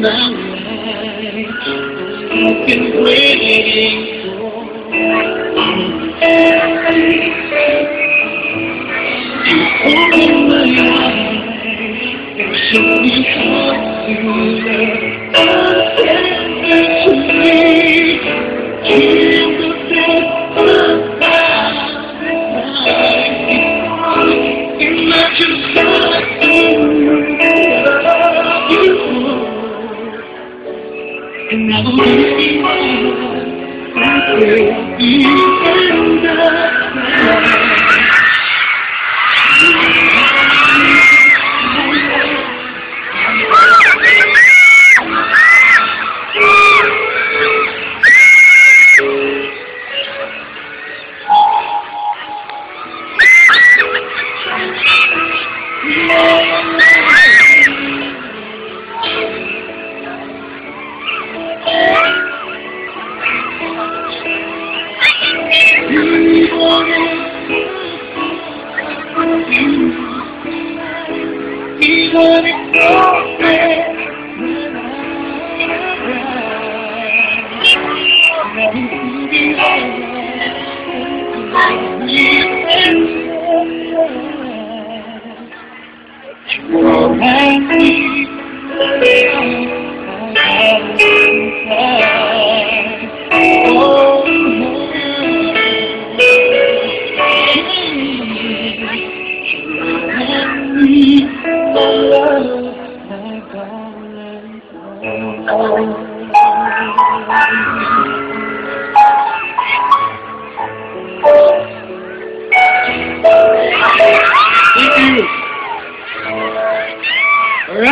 I've been waiting you. My show me how love. And I be Even if you're Oh,